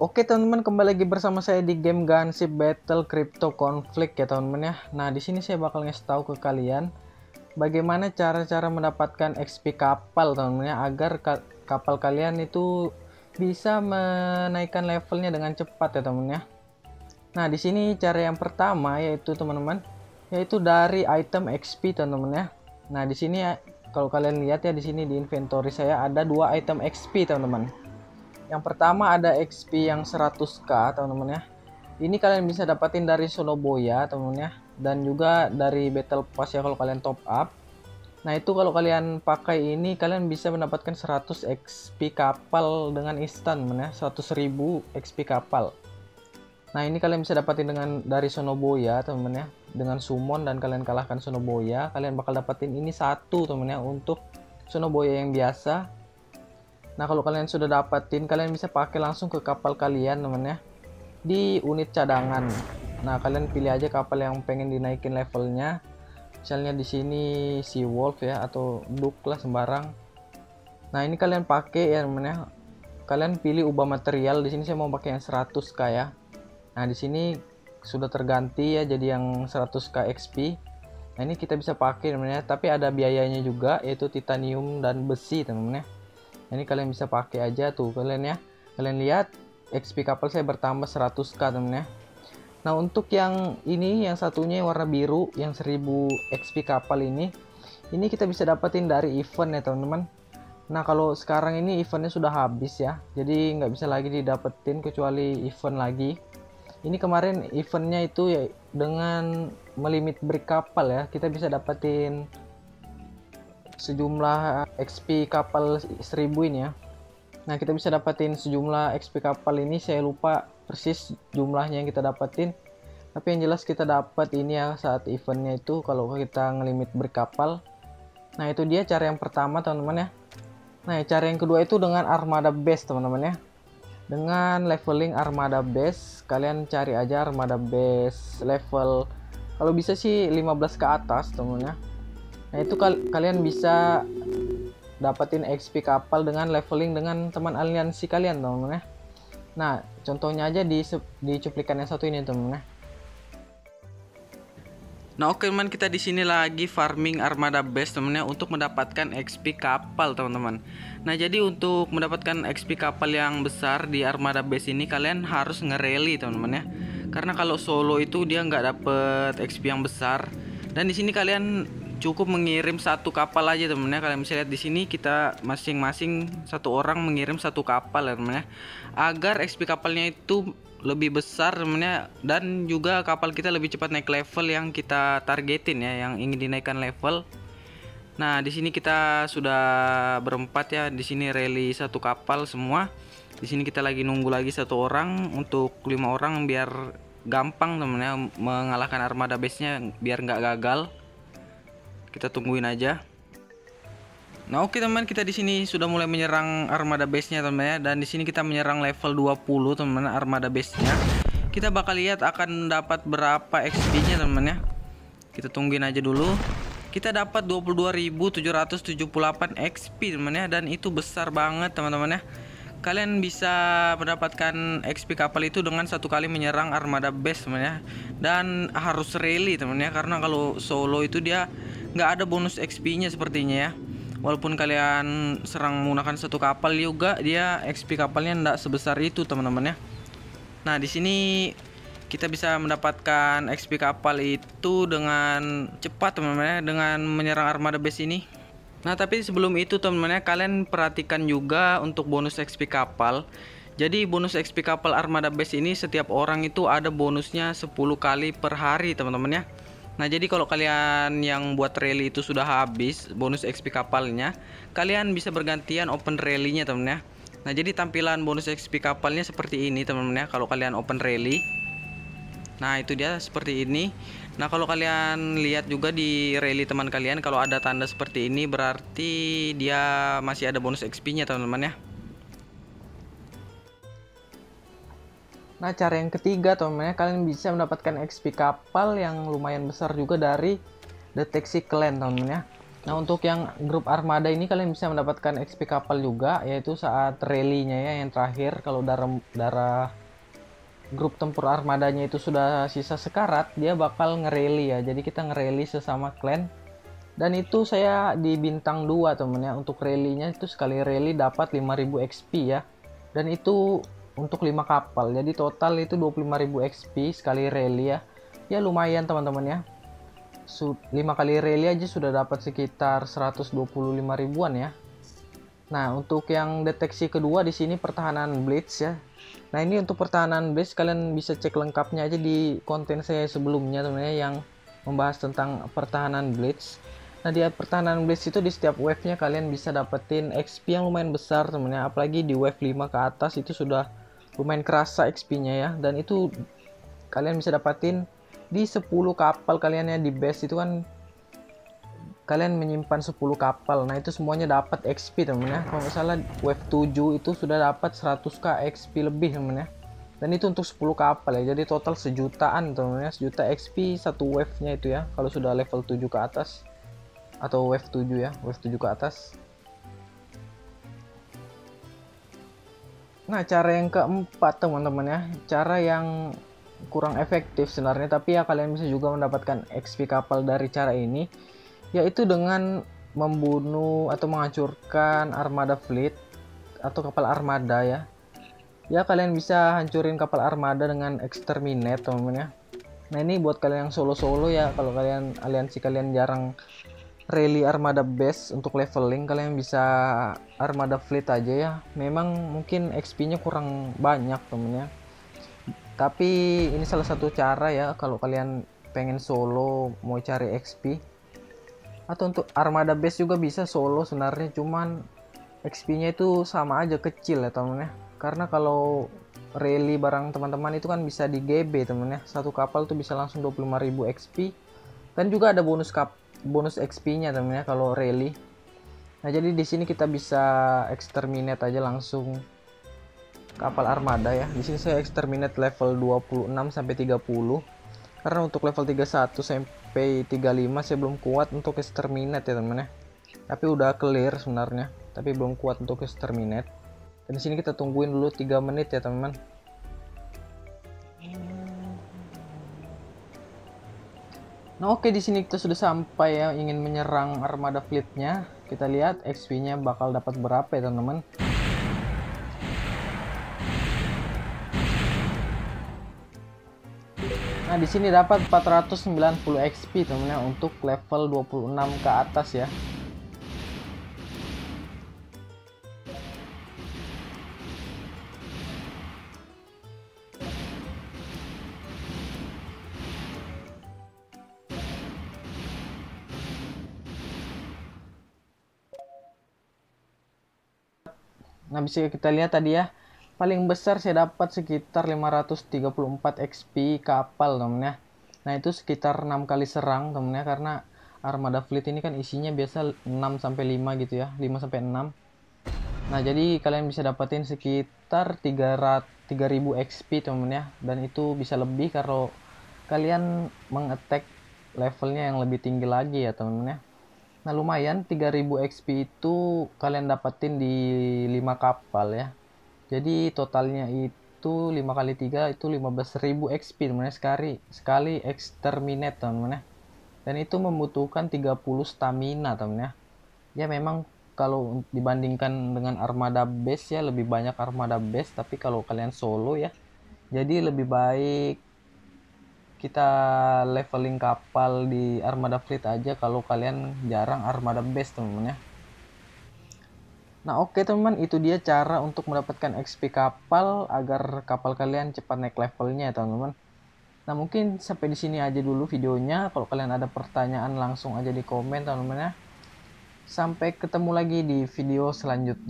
Oke teman-teman kembali lagi bersama saya di game Gunship Battle Crypto Conflict ya teman-teman ya. Nah di sini saya bakal ngasih tahu ke kalian bagaimana cara-cara mendapatkan XP kapal teman-teman ya agar ka kapal kalian itu bisa menaikkan levelnya dengan cepat ya teman-teman ya. Nah di sini cara yang pertama yaitu teman-teman yaitu dari item XP teman-teman ya. Nah di sini ya, kalau kalian lihat ya di sini di inventory saya ada dua item XP teman-teman yang pertama ada XP yang 100k teman-teman ya. Ini kalian bisa dapatin dari Sonoboya teman-teman ya. Dan juga dari Battle Pass ya kalau kalian top up. Nah itu kalau kalian pakai ini kalian bisa mendapatkan 100 XP kapal dengan instan teman ya. 100.000 XP kapal. Nah ini kalian bisa dapatin dengan dari Sonoboya teman-teman ya. Dengan summon dan kalian kalahkan Sonoboya. Kalian bakal dapatin ini satu teman ya untuk Sonoboya yang biasa Nah kalau kalian sudah dapatin kalian bisa pakai langsung ke kapal kalian teman ya di unit cadangan. Nah kalian pilih aja kapal yang pengen dinaikin levelnya. Misalnya di sini si Wolf ya atau Duke lah sembarang. Nah ini kalian pakai ya teman ya. Kalian pilih ubah material. Di sini saya mau pakai yang 100k ya. Nah di sini sudah terganti ya jadi yang 100k XP. Nah ini kita bisa pakai teman ya. Tapi ada biayanya juga yaitu titanium dan besi teman ya ini kalian bisa pakai aja tuh kalian ya. Kalian lihat XP kapal saya bertambah 100k temen ya. Nah untuk yang ini yang satunya yang warna biru yang 1000 XP kapal ini ini kita bisa dapetin dari event ya teman-teman. Nah kalau sekarang ini eventnya sudah habis ya jadi nggak bisa lagi didapetin kecuali event lagi. Ini kemarin eventnya itu ya dengan melimit break kapal ya kita bisa dapetin sejumlah XP kapal 1000 ini ya. Nah kita bisa dapatin sejumlah XP kapal ini saya lupa persis jumlahnya yang kita dapatin tapi yang jelas kita dapat ini ya saat eventnya itu kalau kita ngelimit berkapal. Nah itu dia cara yang pertama teman-teman ya. Nah cara yang kedua itu dengan armada base teman-teman ya. Dengan leveling armada base kalian cari aja armada base level kalau bisa sih 15 ke atas teman-teman ya Nah itu kal kalian bisa dapetin XP kapal dengan leveling dengan teman aliansi kalian teman-teman ya. Nah contohnya aja di di cuplikan yang satu ini teman-teman ya. Nah oke teman kita di sini lagi farming armada base teman-teman ya untuk mendapatkan XP kapal teman-teman. Nah jadi untuk mendapatkan XP kapal yang besar di armada base ini kalian harus ngereli teman-teman ya. Karena kalau solo itu dia nggak dapet XP yang besar. Dan di sini kalian cukup mengirim satu kapal aja temen ya kalian bisa lihat di sini kita masing-masing satu orang mengirim satu kapal ya temen ya agar XP kapalnya itu lebih besar temennya. Dan juga kapal kita lebih cepat naik level yang kita targetin ya yang ingin dinaikkan level. Nah di sini kita sudah berempat ya. Di sini rally satu kapal semua. Di sini kita lagi nunggu lagi satu orang. Untuk lima orang biar gampang temennya mengalahkan armada base nya biar nggak gagal kita tungguin aja. Nah oke okay, teman kita di sini sudah mulai menyerang armada base-nya teman ya dan di sini kita menyerang level 20 teman armada base-nya. Kita bakal lihat akan dapat berapa XP-nya teman ya. Kita tungguin aja dulu. Kita dapat 22.778 XP teman ya dan itu besar banget teman-teman ya. Kalian bisa mendapatkan XP kapal itu dengan satu kali menyerang armada base teman ya. Dan harus rally teman ya karena kalau solo itu dia nggak ada bonus XP-nya sepertinya ya. Walaupun kalian serang menggunakan satu kapal juga, dia XP kapalnya nggak sebesar itu teman-teman ya. Nah di sini kita bisa mendapatkan XP kapal itu dengan cepat teman-teman ya, dengan menyerang armada base ini. Nah tapi sebelum itu teman-teman ya, kalian perhatikan juga untuk bonus XP kapal. Jadi bonus XP kapal armada base ini setiap orang itu ada bonusnya 10 kali per hari teman-teman ya. Nah jadi kalau kalian yang buat rally itu sudah habis bonus XP kapalnya Kalian bisa bergantian open rally-nya temen ya. Nah jadi tampilan bonus XP kapalnya seperti ini teman-teman ya Kalau kalian open rally. Nah itu dia seperti ini. Nah kalau kalian lihat juga di rally teman kalian Kalau ada tanda seperti ini berarti dia masih ada bonus XP nya teman-teman ya Nah, cara yang ketiga teman-teman kalian bisa mendapatkan XP kapal yang lumayan besar juga dari deteksi klan teman-teman ya. Nah untuk yang grup armada ini kalian bisa mendapatkan XP kapal juga yaitu saat rally-nya ya yang terakhir. Kalau darah darah grup tempur armadanya itu sudah sisa sekarat dia bakal ngereli ya. Jadi kita ngereli sesama clan. Dan itu saya di bintang 2 temen ya. Untuk rally-nya itu sekali rally dapat 5000 XP ya. Dan itu untuk 5 kapal jadi total itu 25000 XP sekali rally ya ya lumayan teman-teman ya 5 kali rally aja sudah dapat sekitar 125 ribuan ya. Nah, untuk yang deteksi kedua di sini pertahanan blitz ya. Nah, ini untuk pertahanan blitz kalian bisa cek lengkapnya aja di konten saya sebelumnya teman-teman yang membahas tentang pertahanan blitz. Nah, di pertahanan blitz itu di setiap wave-nya kalian bisa dapetin XP yang lumayan besar teman-teman apalagi di wave 5 ke atas itu sudah lumayan kerasa XP-nya ya. Dan itu kalian bisa dapetin di 10 kapal kalian ya di base itu kan kalian menyimpan 10 kapal. Nah itu semuanya dapat XP temen ya. Kalau misalnya wave 7 itu sudah dapat 100k XP lebih temen ya. Dan itu untuk 10 kapal ya. Jadi total sejutaan temen ya. Sejuta XP satu wave nya itu ya. Kalau sudah level 7 ke atas atau wave 7 ya wave 7 ke atas nah cara yang keempat teman-teman ya. Cara yang kurang efektif sebenarnya tapi ya kalian bisa juga mendapatkan XP kapal dari cara ini yaitu dengan membunuh atau menghancurkan armada fleet atau kapal armada ya. Ya kalian bisa hancurin kapal armada dengan exterminate teman-teman ya. Nah ini buat kalian yang solo-solo ya. Kalau kalian aliansi kalian jarang rally armada base untuk leveling kalian bisa armada fleet aja ya. Memang mungkin XP nya kurang banyak temen ya tapi ini salah satu cara ya kalau kalian pengen solo mau cari XP atau untuk armada base juga bisa solo sebenarnya cuman XP nya itu sama aja kecil ya temen ya karena kalau rally barang teman-teman itu kan bisa di GB temen ya satu kapal tuh bisa langsung 25.000 XP dan juga ada bonus kap bonus XP nya temen ya kalau rally nah jadi di sini kita bisa exterminate aja langsung kapal armada ya. Di sini saya exterminate level 26 sampai 30. Karena untuk level 31 sampai 35 saya belum kuat untuk exterminate ya teman ya. Tapi udah clear sebenarnya, tapi belum kuat untuk exterminate. Dan di sini kita tungguin dulu 3 menit ya teman-teman. Nah oke di sini kita sudah sampai ya ingin menyerang armada fleetnya. Kita lihat XP-nya bakal dapat berapa ya teman-teman. Nah, di sini dapat 490 XP teman-teman untuk level 26 ke atas ya. Nah, bisa kita lihat tadi ya paling besar saya dapat sekitar 534 XP kapal temen ya. Nah itu sekitar 6 kali serang temen ya karena armada fleet ini kan isinya biasa 6 sampai 5 gitu ya 5 sampai 6 nah jadi kalian bisa dapetin sekitar 300 3000 XP temen ya. Dan itu bisa lebih kalau kalian mengetek levelnya yang lebih tinggi lagi ya temen ya nah lumayan 3000 XP itu kalian dapetin di 5 kapal ya. Jadi totalnya itu 5 kali 3 itu 15.000 XP teman sekali sekali exterminate teman ya. Dan itu membutuhkan 30 stamina teman ya. Ya memang kalau dibandingkan dengan armada base ya lebih banyak armada base. Tapi kalau kalian solo ya jadi lebih baik kita leveling kapal di armada fleet aja kalau kalian jarang armada base teman ya Nah oke okay, teman itu dia cara untuk mendapatkan XP kapal agar kapal kalian cepat naik levelnya ya teman-teman. Nah mungkin sampai di sini aja dulu videonya. Kalau kalian ada pertanyaan langsung aja di komen teman-teman ya. Sampai ketemu lagi di video selanjutnya.